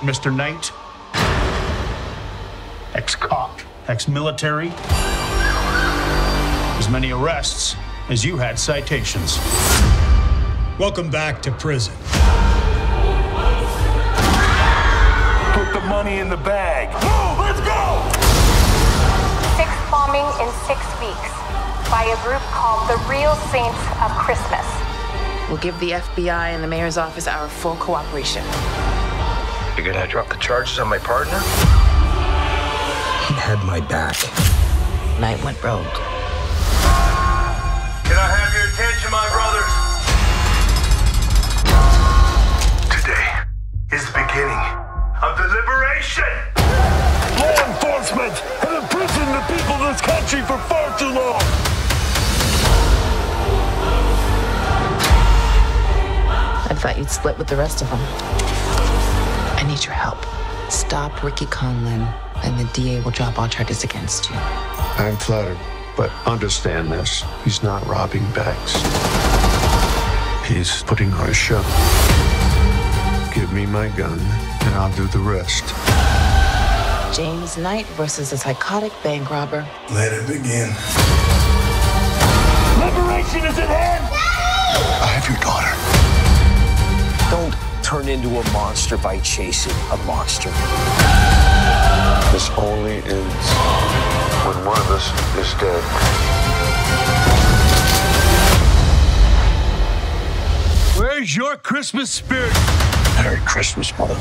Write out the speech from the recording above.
Mr. Knight? Ex cop, ex military? As many arrests as you had citations. Welcome back to prison. Put the money in the bag. Move, let's go! Sixth bombing in six weeks by a group called the Real Saints of Christmas. We'll give the FBI and the mayor's office our full cooperation. You're gonna drop the charges on my partner? He had my back. Knight went rogue. Can I have your attention, my brothers? Today is the beginning of the liberation! Law enforcement have imprisoned the people of this country for far too long! I thought you'd split with the rest of them. I need your help. Stop Ricky Conlon, and the DA will drop all charges against you. I'm flattered, but understand this. He's not robbing banks. He's putting on a show. Give me my gun, and I'll do the rest. James Knight versus a psychotic bank robber. Let it begin. Turn into a monster by chasing a monster. This only ends when one of us is dead. Where's your Christmas spirit? Merry Christmas, mother.